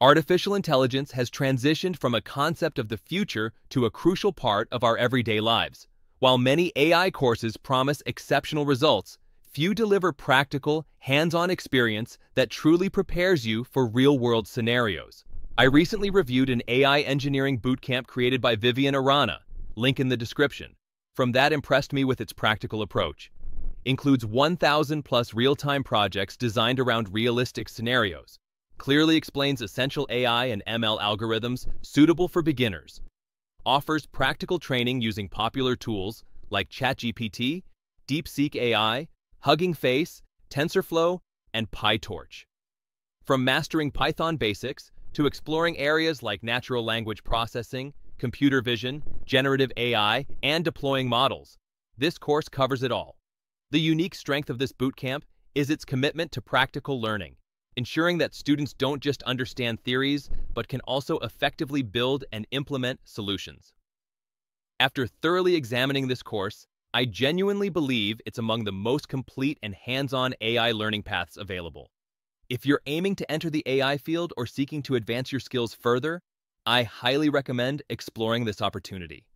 Artificial intelligence has transitioned from a concept of the future to a crucial part of our everyday lives. While many AI courses promise exceptional results, few deliver practical, hands-on experience that truly prepares you for real-world scenarios. I recently reviewed an AI engineering bootcamp created by Vivian Aranha, link in the description. From that impressed me with its practical approach. Includes 1,000 plus real-time projects designed around realistic scenarios. Clearly explains essential AI and ML algorithms suitable for beginners. Offers practical training using popular tools like ChatGPT, DeepSeek AI, Hugging Face, TensorFlow, and PyTorch. From mastering Python basics to exploring areas like natural language processing, computer vision, generative AI, and deploying models, this course covers it all. The unique strength of this bootcamp is its commitment to practical learning, ensuring that students don't just understand theories, but can also effectively build and implement solutions. After thoroughly examining this course, I genuinely believe it's among the most complete and hands-on AI learning paths available. If you're aiming to enter the AI field or seeking to advance your skills further, I highly recommend exploring this opportunity.